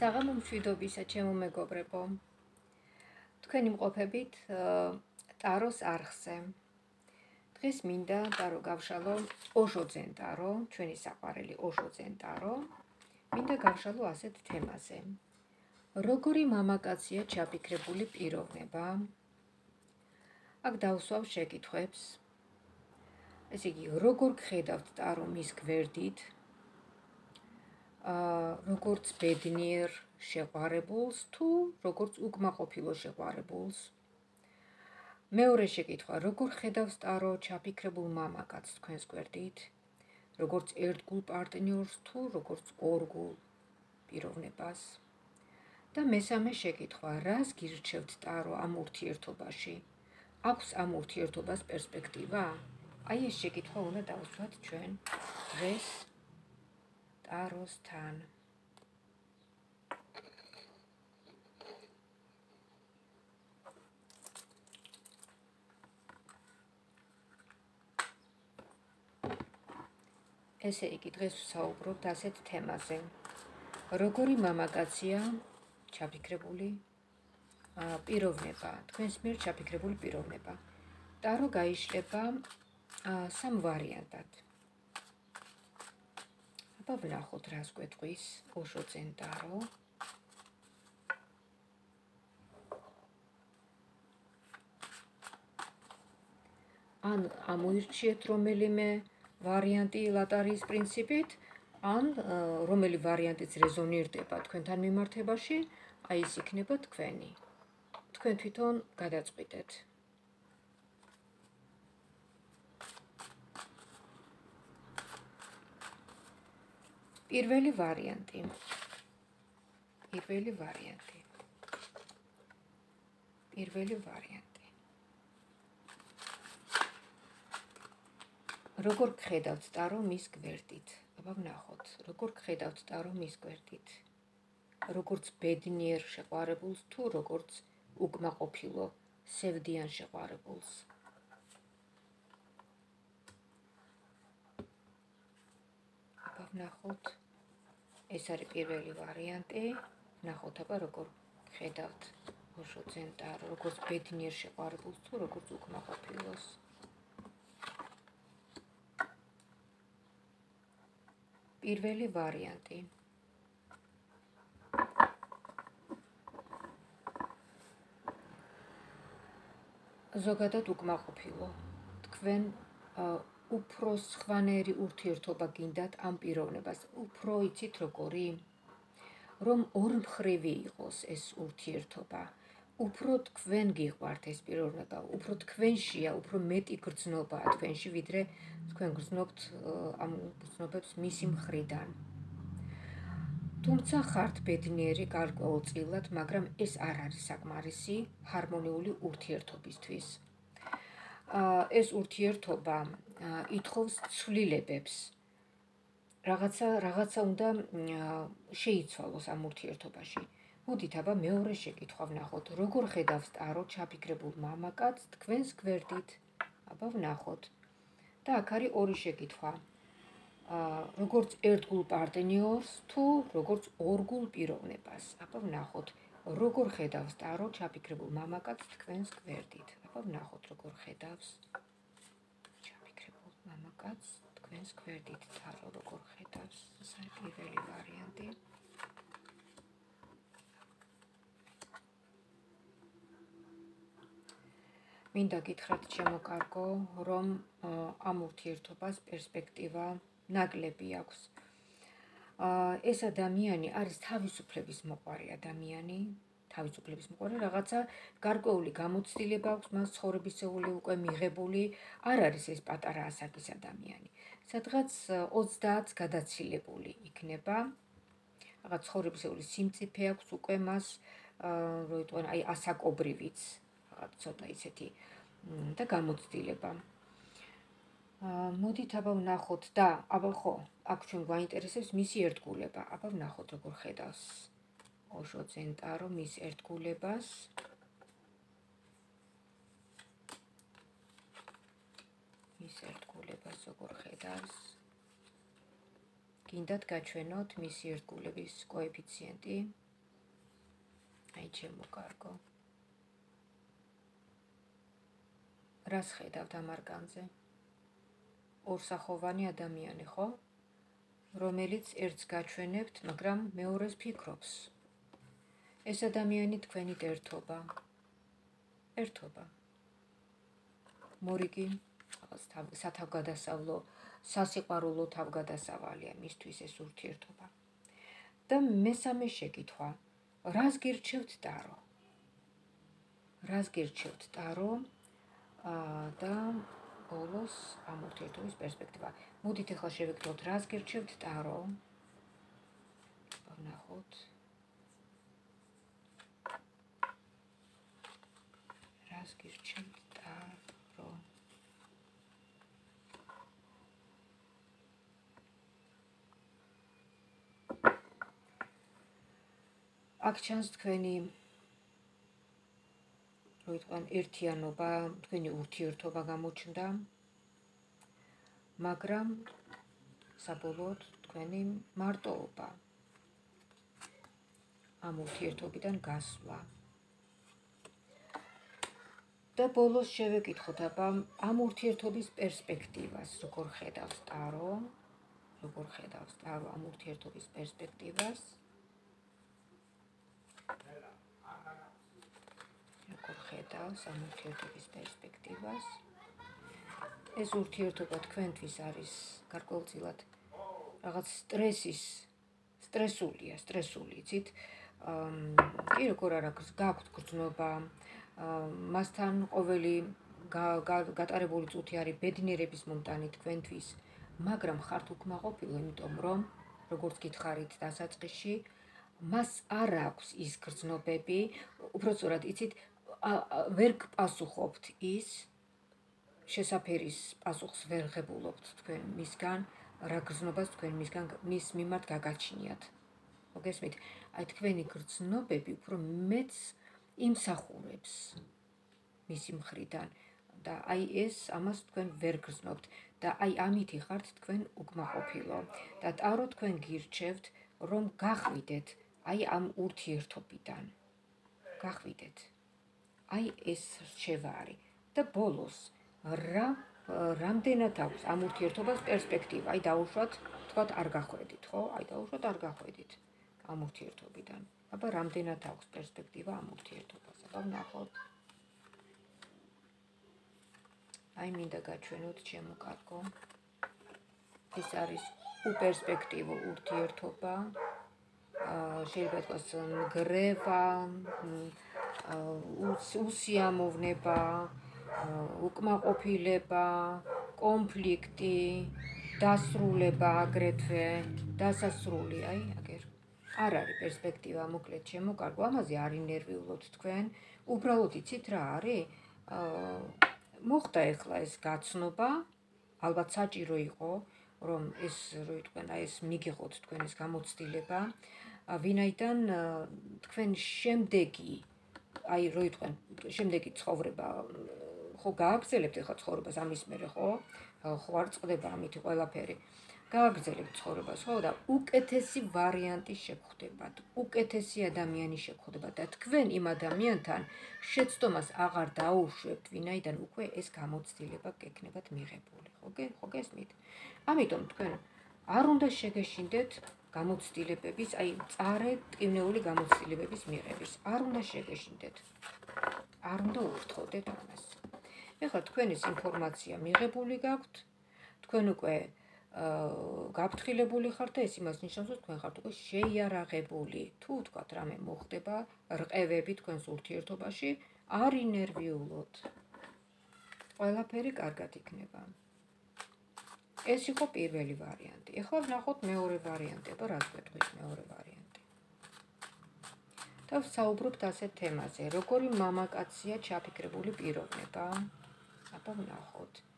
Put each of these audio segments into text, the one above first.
საღამო მშვიდობისა ჩემო მეგობრებო. თქვენი მყოფებით ტაროს არხზე. დღეს მინდა ტარო გავშალო ოჟოძენ ტარო, ჩვენი საყვარელი ოჟოძენ ტარო. მინდა გავშალო ასეთ თემაზე. როგორი მამაკაცია ჩაფიქრებული პიროვნება? აქ დავსვავ შეკითხვებს. ესე იგი, როგორ ხედავთ ტარო მის გვერდით? როგორც ბედნიერ შეყვარებულს თუ როგორც უკმაყოფილო შეყვარებულს. მეორე შეკითხვა, როგორ ხედავს ტარო ჩაფიქრებულ მამაკაცს თქვენს გვერდით? როგორც ერთგულ პარტნიორს თუ როგორც ორგულ პიროვნებას? და მესამე შეკითხვა, რას გირჩევთ ტარო ამ ურთიერთობაში? აქვს ამ ურთიერთობას პერსპექტივა? აი ეს შეკითხვა უნდა დავუსვათ ჩვენ დღეს ტაროსთან. ესე იგი დღეს ვსაუბრობთ ასეთ თემაზე. როგორი მამაკაცია ჩაფიქრებული პიროვნება, თქვენს მიერ ჩაფიქრებული პიროვნება. ტარო გაიშლება სამ ვარიანტად. აბა ვნახოთ რას გვეტყვის? ოშო ცენტარო ან ამოირჩიეთ რომელიმე ვარიანტი ლატარიის პრინციპით ან რომელი ვარიანტიც რეზონირდება თქვენთან მიმართებაში აი ეს იქნება თქვენი. თქვენ თვითონ გადაწყვიტეთ პირველი ვარიანტი. პირველი ვარიანტი. პირველი ვარიანტი. როგორ ხედავთ ტარო მის გვერდით? აბა ვნახოთ, როგორ ხედავთ ტარო მის გვერდით? როგორც ბედნიერ შეყვარებულს თუ როგორც უკმაყოფილო სევდიან შეყვარებულს? აბა ვნახოთ. ეს არის პირველი ვარიანტი. ნახოთ აბა როგორ ხედავთ ოშო ცენტარ, როგორც ბედნიერ შეყვარებულს თუ როგორც უკმაყოფილოს. პირველი ვარიანტი. ზოგადად უკმაყოფილო. თქვენ უფრო სხვანაირი ურთიერთობა გინდათ ამ პიროვნებას. უფრო იცით როგორი? რომ ორმხრივი იყოს ეს ურთიერთობა. უფრო თქვენ გიყვართ ეს პიროვნება, უფრო თქვენშია, უფრო მეტი გრძნობაა თქვენში, ვიდრე თქვენ გრძნობთ ამ გრძნობებს მისი მხრიდან. თუმცა ხართ ბედნიერი გარკვეულწილად, მაგრამ ეს არ არის საკმარისი ჰარმონიული ურთიერთობისთვის. ეს ურთიერთობა ითხოვს ცვლილებებს. რაღაცა რაღაცა უნდა შეიცვალოს ამ ურთიერთობაში. მოდით აბა მეორე შეკითხვა ვნახოთ. როგორ ხედავს ტარო ჩაფიქრებულ მამაკაც თქვენს გვერდით? აბა ვნახოთ. და აქ არის ორი შეკითხვა. აა როგორც ერთგულ პარტნიორს თუ როგორც ორგულ პიროვნებას? აბა ვნახოთ. როგორ ხედავს ტარო ჩაფიქრებულ მამაკაც თქვენს გვერდით? აბა ვნახოთ როგორ ხედავს. მამაკაც თქვენს გვერდით თარო როგორ ხედავს. ეს არის პირველი ვარიანტი. მინდა გითხრათ ჩემო კარგო რომ ამ ურთიერთობას პერსპექტივა ნაკლები აქვს. ეს ადამიანი არის თავისუფლების მოყარი ადამიანი თავისუფლების მოყარე რაღაცა გარკვეული გამოცდილება აქვს მას ცხოვრებისეული უკვე მიღებული არ არის ეს პატარა ასაკის ადამიანი. სადღაც 30-ს გადაცილებული იქნება. რაღაც ცხოვრებისეული სიმწიფე აქვს უკვე მას რო იტყვენ აი ასაკობრივიც რაღაც ცოტა ისეთი და გამოცდილება. მოდით აბა ვნახოთ და აბა ხო აქ ჩვენ გვაინტერესებს მისი ერთგულება. აბა ვნახოთ როგორ ხედავს ოშო ცენტარო მის ერთგულებას მის ერთგულებას როგორ ხედავს გინდათ გაჩვენოთ მისი ერთგულების კოეფიციენტი აი ჩემო კარგო. რას ხედავთ ამ არკანზე? ორსახოვანი ადამიანი, ხო? რომელიც ერთს გაჩვენებთ, მაგრამ მეორეს ფიქრობს. ეს ადამიანი თქვენით ერთობა. ერთობა. მორიგი სათავგადასავლო სასიყვარულო თავგადასავალია მისთვის ეს ურთიერთობა. და მესამე შეკითხვა, რას გირჩევთ ტარო? რას გირჩევთ ტარო? აა და ბოლოს ამ ურთიერთობის პერსპექტივა. მოდით ახლა შევეკროთ, რას გირჩევთ ტარო? ნახოთ. რას გირჩევთ ტარო? აქ ჩანს თქვენი როიტყვან ერთიანობა, თქვენი ურთიერთობა გამოჩნდა. მაგრამ საბოლოოდ თქვენი მარტოობა ამ ურთიერთობიდან გასვლა. და ბოლოს შევეკითხოთ აბა ამ ურთიერთობის პერსპექტივას, როგორ ხედავს ტარო? როგორ ხედავს ტარო ამ ურთიერთობის პერსპექტივას? როგორ ხედავს ამ ურთიერთობის პერსპექტივას? ეს ურთიერთობა თქვენთვის არის გარკვეულწილად რაღაც სტრესის სტრესულია, სტრესული, იცით? აა კი როგორ არა გაქვთ გრძნობა, მასთან ყოველი გატარებული წუთი არის ბედნიერების მომტანი თქვენთვის, მაგრამ ხართ უკმაყოფილო, იმიტომ რომ როგორც გითხარით დასაწყისში, მას არ აქვს ის გრძნობები, უბრალოდ იცით, ვერ გპასუხობთ ის შესაფერის პასუხს ვერ ღებულობთ თქვენ მისგან, რა გრძნობას თქვენ მისგან მის მიმართ გაგაჩნიათ. მოგესმით? აი თქვენი გრძნობები უფრო მეც იმსახურებს მისი მხრიდან. და აი ეს ამას თქვენ ვერ გრძნობთ და აი ამით იხართ თქვენ უკმაყოფილო. და ტარო თქვენ გირჩევთ რომ გახვიდეთ აი ამ ურთიერთობიდან. გახვიდეთ. აი ეს რჩევარი და ბოლოს რა რამდენად აქვს ამ ურთიერთობას პერსპექტივა? აი დაუშვათ თქვათ არ გახვედით ხო? აი დაუშვათ არ გახვედით ამ ურთიერთობიდან აბა რამდენად აქვს პერსპექტივა ამ ურთიერთობას? აბა ნახოთ. აი მინდა გაჩვენოთ ჩემო კარგო. ეს არის უპერსპექტივო ურთიერთობა. შეიძლება თქვას გრევა, უსიამოვნება, უკმაყოფილება, კონფლიქტი, დასრულება აგრეთვე, დასასრული, აი არ არის პერსპექტივა მოკლედ ჩემო კარგო ამაზე არ ინერვიულობთ თქვენ. უბრალოდ იცით რა არის? აა მოხდა ახლა ეს გაცნობა. ალბათ საჭირო იყო რომ ეს რო იტყვენ აი ეს მიგიღოთ თქვენის გამოცდილება. ვინაიდან თქვენ შემდეგი აი რო იტყვენ შემდეგი ცხოვრება ხო გააგზელებთ ახლა ცხოვრებას ამის მერე ხო? ხო არ წდება ამითი ყველაფერი გააგრძელებთ ცხოვრებას, ხო და უკეთესი ვარიანტი შეგხვდებათ, უკეთესი ადამიანი შეგხვდებათ და თქვენ იმ ადამიანთან შეცდომას აღარ დაუშვებთ, ვინაიდან უკვე ეს გამოცდილება გეკნებათ მიღებული, ხო გე? ხო გესმით? ამიტომ თქვენ არ უნდა შეგეშინდეთ გამოცდილებების, აი, წარე ტკივნეული გამოცდილებების მიღების. არ უნდა შეგეშინდეთ. არ უნდა ურთხოვდეთ ამას. ეხლა თქვენ ეს ინფორმაცია მიღებული გაქვთ. თქვენ უკვე გაფრთხილებული ხართ და ეს იმას ნიშნავს, რომ თქვენ ხართ უკვე შეიარაღებული. თუ თქვა რამე მოხდება, რყევები თქვენს ურთიერთობაში არ ინერვიულოთ. ყველაფერი კარგად იქნება. ეს იყო პირველი ვარიანტი. ეხლა ვნახოთ მეორე ვარიანტი, აბა რა გვეტყვის მეორე ვარიანტი. და ვსაუბრობთ ასეთ თემაზე, როგორი მამაკაცია ჩაფიქრებული პიროვნება. აბა ვნახოთ.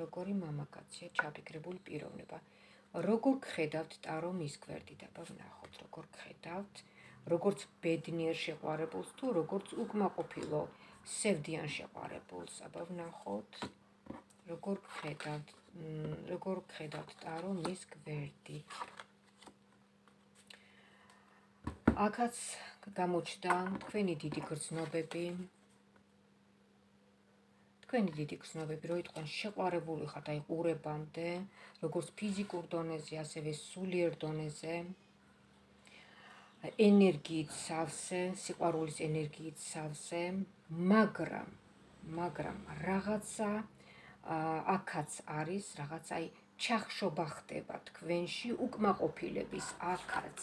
როგორი მამაკაცია ჩაფიქრებული პიროვნება. როგორ გხედავთ ტარო მის გვერდით, აბა ვნახოთ, როგორ გხედავთ, როგორც ბედნიერ შეყვარებულს თუ როგორც უკმაყოფილო სევდიან შეყვარებულს, აბა ვნახოთ, როგორ გხედავთ, როგორ გხედავთ ტარო მის გვერდით. აქაც გამოჩნდა თქვენი დიდი გრძნობები თქვენი დიდი გრძნობები რო იტყვენ შეყარებული ხართ აი ყურებამდე როგორც ფიზიკურ დონეზე ასევე სულიერ დონეზე. ენერგიით სავსე სიყვარულის ენერგიით სავსე მაგრამ მაგრამ რაღაცა აქაც არის რაღაც აი ჩახშობა ხდება თქვენში უკმაყოფილების აქაც.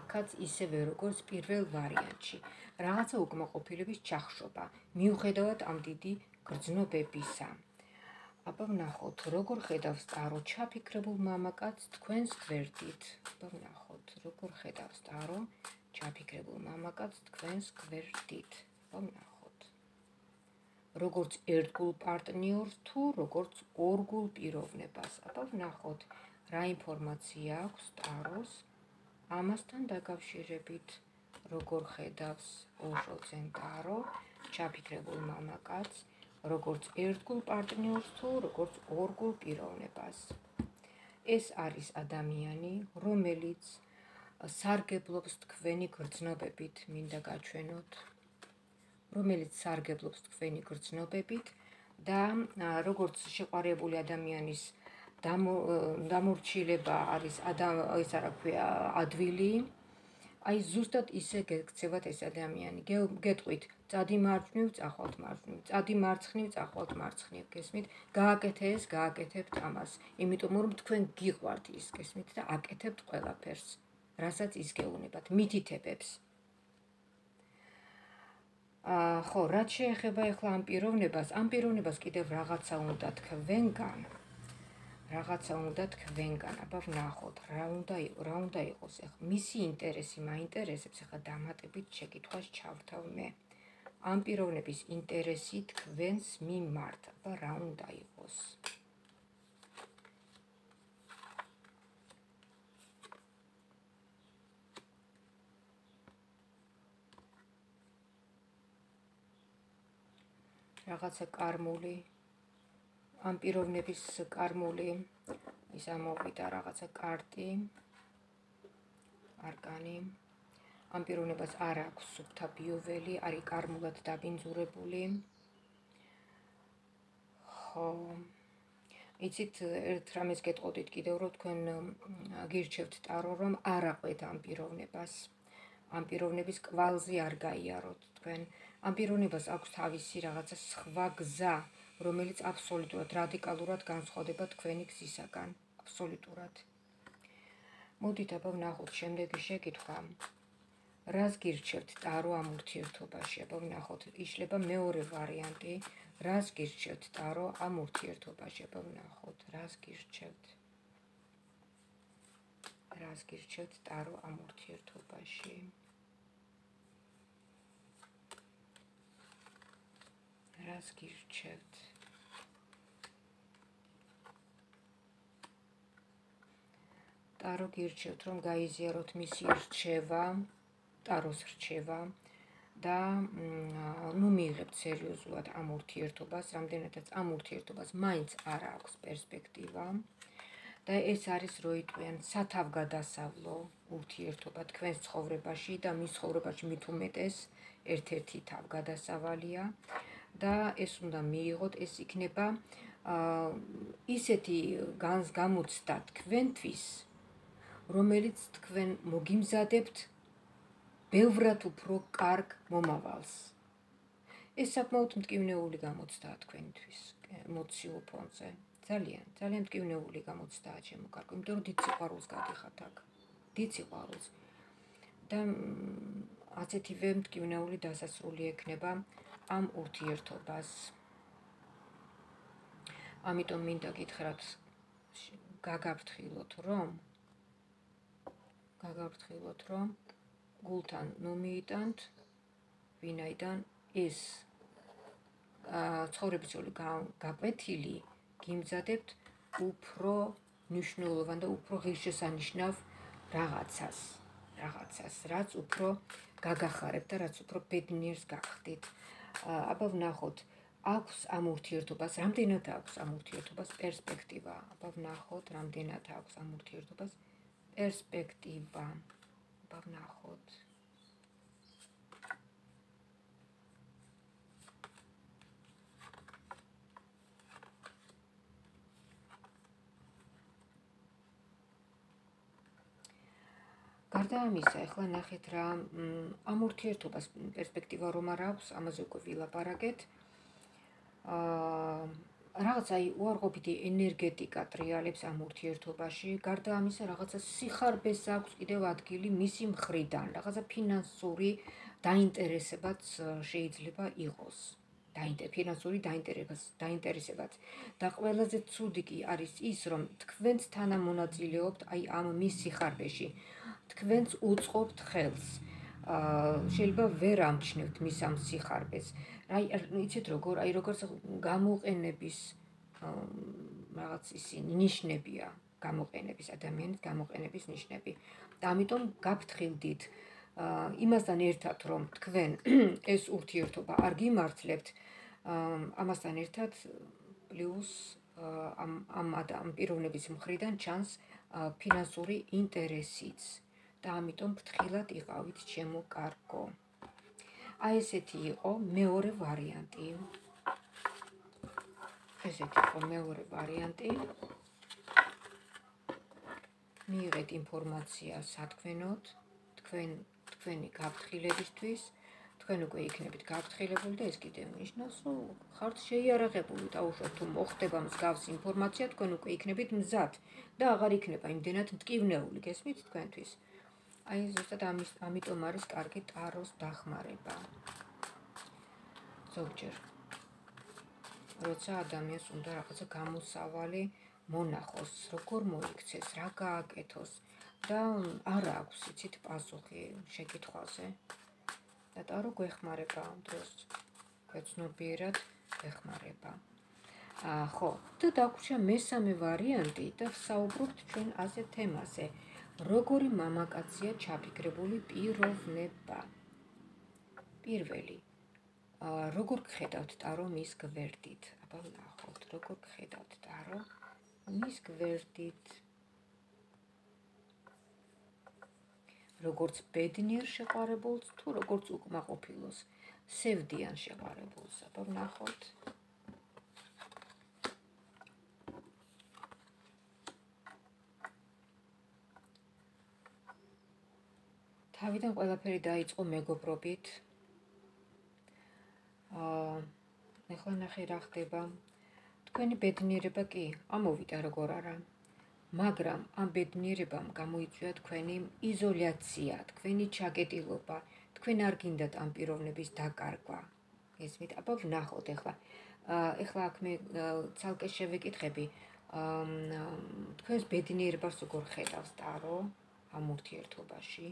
აქაც ისევე როგორც პირველ ვარიანტში. რაღაცა უკმაყოფილების ჩახშობა. მიუხედავად ამ დიდი გრძნობებისა. აბა ვნახოთ როგორ ხედავს ტარო ჩაფიქრებულ მამაკაც თქვენს გვერდით. აბა ვნახოთ როგორ ხედავს ტარო ჩაფიქრებულ მამაკაც თქვენს გვერდით. აბა ვნახოთ. როგორც ერთგულ პარტნიორს თუ როგორც ორგულ პიროვნებას. აბა ვნახოთ რა ინფორმაცია აქვს ტაროს ამასთან დაკავშირებით, როგორ ხედავს ოშო ცენტარო ჩაფიქრებულ მამაკაც, როგორც ერთგულ პარტნიორს თუ როგორც ორგულ პიროვნებას. ეს არის ადამიანი, რომელიც სარგებლობს თქვენი გრძნობებით, მინდა გაჩვენოთ რომელიც სარგებლობს თქვენი გრძნობებით და როგორც შეყარებული ადამიანის დამორჩილება არის ის რა ქვია ადვილი აი ზუსტად ისე გექცევათ ეს ადამიანი. გეტყვით წადი მარცხნივ წახვალთ მარცხნივ წადი მარცხნივ წახვალთ მარცხნივ გესმით? გააკეთე ეს გააკეთებთ ამას. იმიტომ რომ თქვენ გიყვართ ის გესმით და აკეთებთ ყველაფერს რასაც ის გეუნებათ მითითებებს. აა ხო, რაც შეეხება ახლა ამ პიროვნებას, ამ პიროვნებას კიდევ რაღაცა უნდა თქვენგან. რაღაცა უნდა თქვენგან, აბა ვნახოთ, რა უნდა იყო, რა უნდა იყოს ახლა მისი ინტერესი, მაინტერესებს ახლა დამატებით შეკითხვას ჩავრთავ მე. ამ პიროვნების ინტერესი თქვენს მიმართ, აბა რა უნდა იყოს? რაღაცა კარმული ამ პიროვნების კარმული ის ამოვიდა რაღაცა კარტი არკანი ამ პიროვნებას არ აქვს სუფთა ბიოველი, არის კარმულად დაბინძურებული. ხო. იცით ერთ რამეს გეტყოდით კიდევ რომ თქვენ გირჩევთ ტარო რომ არ აყვეთ ამ პიროვნებას. ამ პიროვნების კვალზე არ გაიაროთ თქვენ. ამ პიროვნებას აქვს თავისი რაღაცა სხვა გზა, რომელიც აბსოლუტურად რადიკალურად განსხვავდება თქვენი გზისაგან, აბსოლუტურად. მოდით აბა ვნახოთ შემდეგი შეკითხვა. რას გირჩევთ ტარო ამ ურთიერთობაში? აბა ვნახოთ, იშლება მეორე ვარიანტი. რას გირჩევთ ტარო ამ ურთიერთობაში? აბა ვნახოთ, რას გირჩევთ? რას გირჩევთ ტარო ამ ურთიერთობაში? რას გირჩევთ? ტარო გირჩევთ, რომ გაიზიაროთ მისი რჩევა, ტაროს რჩევა და ნუ მიიღებთ სერიოზულად ამ ურთიერთობას, რამდენადაც ამ ურთიერთობას მაინც არ აქვს პერსპექტივა. და ეს არის როიტყვიან სათავგადასავლო ურთიერთობა თქვენს ცხოვრებაში და მის ცხოვრებაში მით უმეტეს ერთ-ერთი თავგადასავალია. და ეს უნდა მიიღოთ, ეს იქნება აა ისეთი განს გამოცდა თქვენთვის, რომელიც თქვენ მოგიმზადებთ ბევრად უფრო კარგ მომავალს. ეს საკმაოდ მტკივნეული გამოცდაა თქვენთვის, ემოციურ ფონზე. ძალიან, ძალიან მტკივნეული გამოცდაა ჩემო კარგო, იმიტომ რომ დიდ სიყვარულს გადიხართ აქ. დიდ სიყვარულს. და ასეთივე მტკივნეული დასასრული ექნება ამ ურთიერთობას. ამიტომ მინდა გითხრათ გაგაფრთხილოთ რომ გაგაფრთხილოთ რომ გულთან ნომიიტანთ ვინაიდან ეს აა ცხოვრებისული გაკვეთილი გიმზადებთ უფრო ნიშნულოვან და უფრო ღირსშესანიშნავ რაღაცას რაღაცას რაც უფრო გაგახარებთ და რაც უფრო ბედნიერს გახდით. აბა ვნახოთ აქვს ამ ურთიერთობას რამდენად აქვს ამ ურთიერთობას პერსპექტივა აბა ვნახოთ რამდენად აქვს ამ ურთიერთობას პერსპექტივა. ვნახოთ. გარდა ამისა, ახლა ნახეთ რა ამ ურთიერთობას პერსპექტივა რომ არ აქვს, ამაზე უკვე ვილაპარაკეთ. აა რაღაც აი უარყოფითი ენერგეტიკა ტრიალებს ამ ურთიერთობაში. გარდა ამისა, რაღაცა სიხარბეს აქვს კიდევ ადგილი მისი მხრიდან, რაღაცა ფინანსური დაინტერესებაც შეიძლება იყოს. დაინტერ ფინანსური დაინტერესებას, დაინტერესებაც. და ყველაზე ცუდი კი არის ის, რომ თქვენც თანამონაწილეობთ აი ამ მის სიხარბეში. თქვენც უწყობთ ხელს. შეიძლება ვერ ამჩნევთ მის ამ სიხარბეს. აი იცით როგორ აი როგორ გამოყენების რაღაც ისინი ნიშნებია გამოყენების ადამიანის გამოყენების ნიშნები. და ამიტომ გაფრთხილდით იმასთან ერთად რომ თქვენ ეს ურთიერთობა არ გიმართლებთ ამასთან ერთად პლუს ამ ამ ამ პიროვნების მხრიდან ჩანს ფინანსური ინტერესიც. და ამიტომ ფრთხილად იყავით ჩემო კარგო. აი ესეთი იყო მეორე ვარიანტი. ესეთი იყო მეორე ვარიანტი. მიიღეთ ინფორმაცია სათქმენოთ, თქვენ თქვენი გაფრთხილებისთვის. თქვენ უკვე იქნებით გაფრთხილებული და ეს კიდე ნიშნავს, რომ ხართ შეიარაღებული და უშუალოდ თუ მოხდება მსგავს ინფორმაცია, თქვენ უკვე იქნებით მზად და აღარ იქნება იმდენად მტკივნეული, გესმით თქვენთვის? აი ზუსტად ამის ამიტომ არის კარგი ტაროს დახმარება. ზოგჯერ როცა ადამიანს უნდა რაღაცა გამოსავალი მონახოს, როგორ მოიქცეს, რა გააკეთოს და არ აქვს იცით პასუხი შეკითხვაზე. და ტარო გვეხმარება ამ დროს. ქვეცნობიერად გვეხმარება. აა ხო, და დაგვრჩა მესამე ვარიანტი და საუბრობთ ჩვენ ასე თემაზე. როგორი მამაკაცია ჩაფიქრებული პიროვნება. პირველი. აა როგორ გხედავთ ტარო მის გვერდით? აბა ნახოთ, როგორ გხედავთ ტარო მის გვერდით. როგორც ბედნიერ შეყარებულს თუ როგორც უკმაყოფილოს, სევდიან შეყარებულს. აბა ნახოთ. თავიდან ყველაფერი დაიწყო მეგობრობით. აა ახლა ნახე რა ხდება. თქვენი ბედნიერება კი ამოვიდა როგორ არა. მაგრამ ამ ბედნიერებამ გამოიწვია თქვენი იზოლაცია, თქვენი ჩაკეტილობა, თქვენ არ გინდათ ამ პიროვნების დაკარგვა. ესმით, აბა ვნახოთ ახლა. აა ახლა აქ მე ცალკე შევეკითხები. აა თქვენს ბედნიერებას როგორ ხედავს ტარო ამ ურთიერთობაში?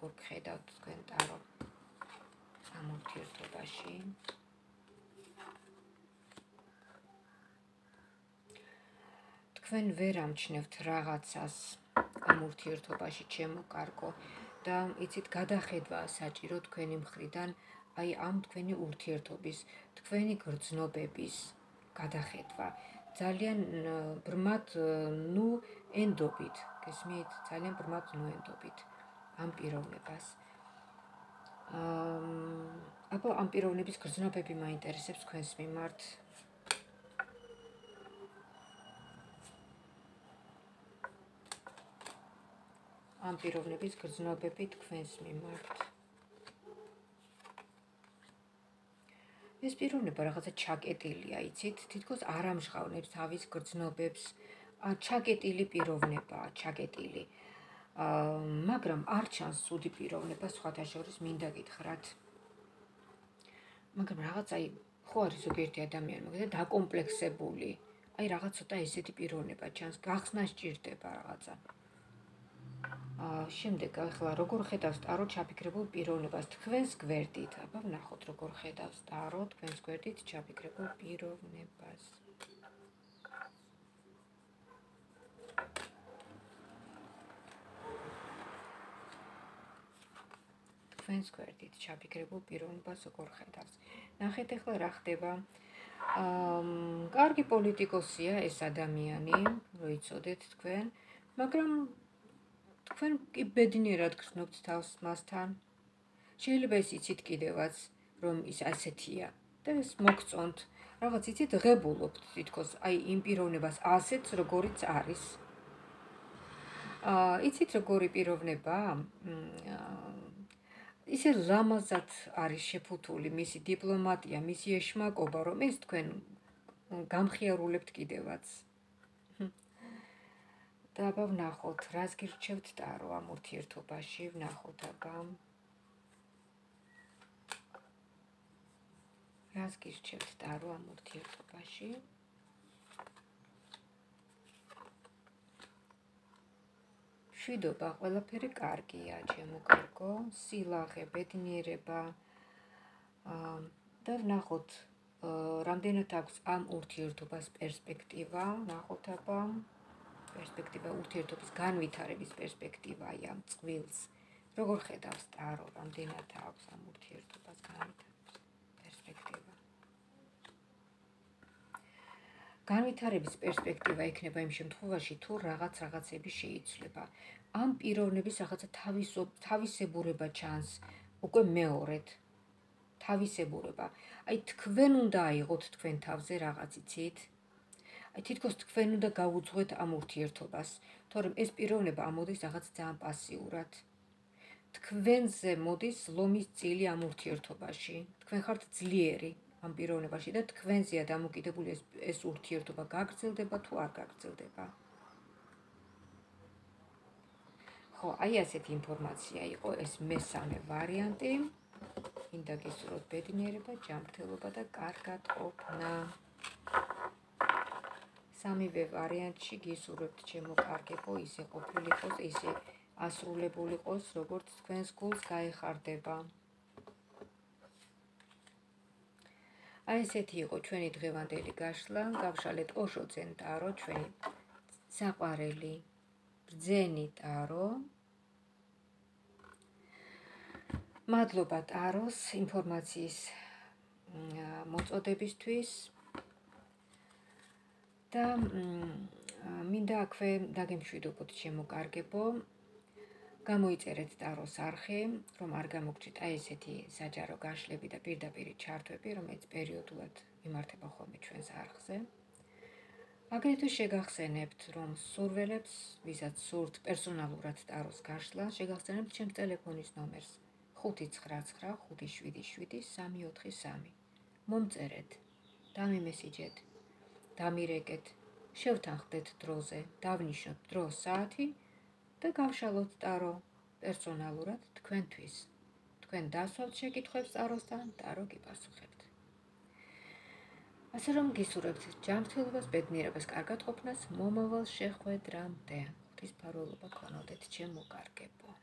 როგორ ხედავთ თქვენ ტარო ამ ურთიერთობაში თქვენ ვერ ამჩნევთ რაღაცას ამ ურთიერთობაში ჩემო კარგო და იცით გადახედვა საჭირო თქვენი მხრიდან აი ამ თქვენი ურთიერთობის თქვენი გრძნობების გადახედვა. ძალიან ბრმად ნუ ენდობით გესმით ძალიან ბრმად ნუ ენდობით ამ პიროვნებას. აა აბა ამ პიროვნების გრძნობები მაინტერესებს თქვენს მიმართ. ამ პიროვნების გრძნობები თქვენს მიმართ. ეს პიროვნება რაღაცა ჩაკეტილია, იცით? თითქოს არ ამჟღავნებს თავის გრძნობებს. ჩაკეტილი პიროვნებაა, ჩაკეტილი. აა მაგრამ არ ჩანს სუდი პიროვნება სხვათა შორის მინდა გითხრათ. მაგრამ რაღაც აი ხო არის ზოგიერთი ადამიანი, მაგრამ დაკომპლექსებული. აი რაღაც ცოტა ესეთი პიროვნება ჩანს, გახსნა სჭირდება რაღაცა. აა შემდეგ ახლა როგორ ხედავს ტარო ჩაფიქრებულ პიროვნებას თქვენს გვერდით? აბა ვნახოთ როგორ ხედავს ტარო თქვენს გვერდით ჩაფიქრებულ პიროვნებას. თქვენს გვერდით ჩაფიქრებულ პიროვნებას როგორ ხედავს. ნახეთ ახლა რა ხდება. აა კარგი პოლიტიკოსია ეს ადამიანი, როიცოდეთ თქვენ, მაგრამ თქვენ კი ბედნიერად გრძნობთ თავს მასთან. შეიძლება ის იცით კიდევაც, რომ ის ასეთია და ეს მოგწონთ. რაღაც იცით ღებულობთ თითქოს აი იმ პიროვნებას ასეთს, როგორიც არის. აა იცით როგორი პიროვნება? ისე ლამაზად არის შეფუთული მისი დიპლომატია, მისი ეშმაკობა, რომ ეს თქვენ გამხიარულებთ კიდევაც. და აბა ვნახოთ, რას გირჩევთ ტარო ამ ურთიერთობაში, ვნახოთ აბა. რას გირჩევთ ტარო ამ ურთიერთობაში? შვიდობა, ყველაფერი კარგია, ჩემო კარგო, სილაღე, ბედნიერება. აა და ვნახოთ, რამდენად აქვს ამ ურთიერთობას პერსპექტივა, ვნახოთ აბა პერსპექტივა ურთიერთობის განვითარების პერსპექტივაა ამ წვილს. როგორ ხედავს ტარო, რამდენად აქვს ამ ურთიერთობას განვითარების პერსპექტივა? განვითარების პერსპექტივა ექნება იმ შემთხვევაში, თუ რაღაც რაღაცები შეიცვლება. ამ პიროვნების რაღაცა თავისო თავისებურება ჩანს უკვე მეორედ. თავისებურება. აი თქვენ უნდა აიღოთ თქვენ თავზე რაღაც იცით? აი თითქოს თქვენ უნდა გაუძღვეთ ამ ურთიერთობას, თორემ ეს პიროვნება ამოდის რაღაც ძალიან პასიურად. თქვენზე მოდის ლომის წილი ამ ურთიერთობაში. თქვენ ხართ ძლიერი, ამ პიროვნებაში და თქვენზეა დამოკიდებული ეს ეს ურთიერთობა გაგრძელდება თუ არ გაგრძელდება. ხო, აი ასეთი ინფორმაცია იყო ეს მესამე ვარიანტი. ინდა გისურვოთ ბედნიერება, ჯანმრთელობა და კარგად ყოფნა. სამივე ვარიანტში გისურვებთ ჩემო კარგებო, ისე ყოფილიყოს, ისე ასრულებულიყოს, როგორც თქვენს გულს გაეხარდება. აი ესეთი იყო ჩვენი დღევანდელი გაშლა. გავშალეთ ოშო ცენტარო ჩვენი საყვარელი ბრძენი ტარო. მადლობა ტაროს ინფორმაციის მოწოდებისთვის. და მინდა აქვე დაგემშვიდობოთ ჩემო კარგებო. გამოიწერეთ ტაროს არხი, რომ არ გამოგჭით აი ესეთი საჯარო გაშლები და პირდაპირ ჩართვები, რომელიც პერიოდულად იმართება ხოლმე ჩვენს არხზე. აგრეთვე შეგახსენებთ, რომ სურველებს, ვისაც სურთ პერსონალურად ტაროს გაშლა, შეგახსენებთ ჩემს ტელეფონის ნომერს 599777343. მომწერეთ, დამიმესიჯეთ, დამირეკეთ, შევთანხმდეთ დროზე, დავნიშნოთ დრო, საათი და გავშალოთ ტარო პერსონალურად თქვენთვის. თქვენ დასვათ შეკითხვებს ტაროსთან, ტარო გიპასუხებთ. ასე რომ გისურვებთ ჯანმრთელობას, ბედნიერებას, კარგად ყოფნას, მომავალ შეხვედრამდე. ღვთის ფარულობა ქონოდეთ ჩემო კარგებო.